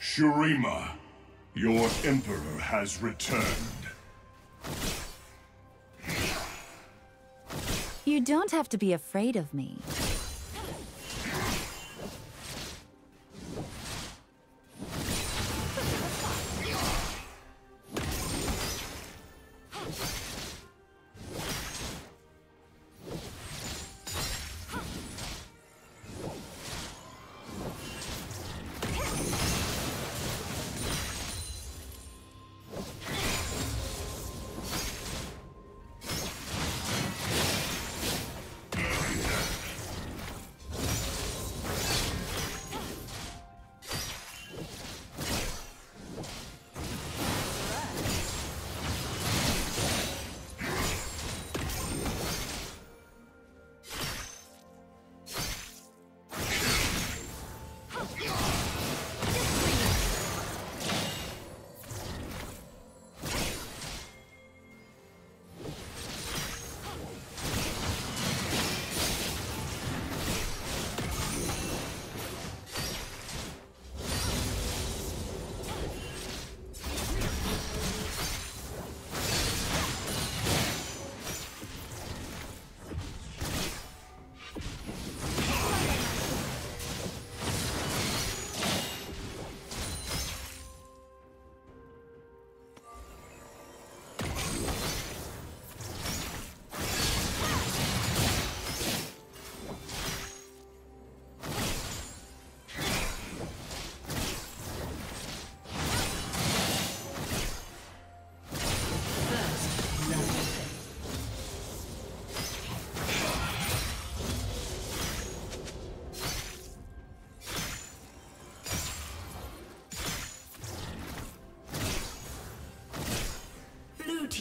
Shurima, your Emperor has returned. You don't have to be afraid of me.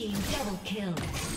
Team double kill.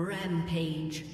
Rampage.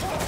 Oh!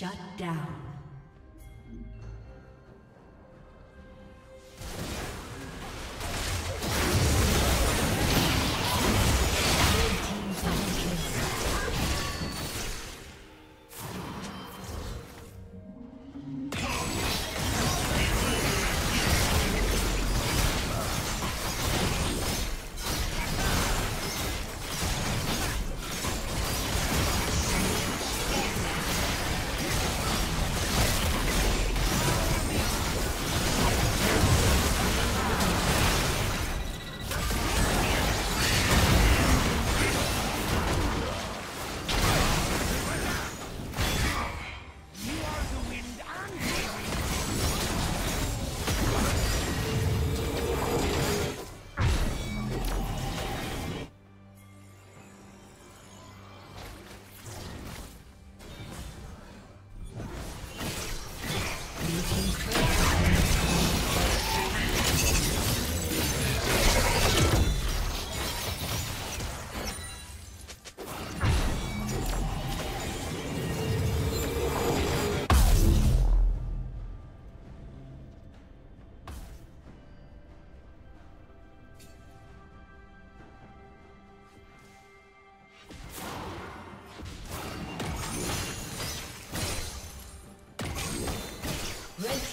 Shut down.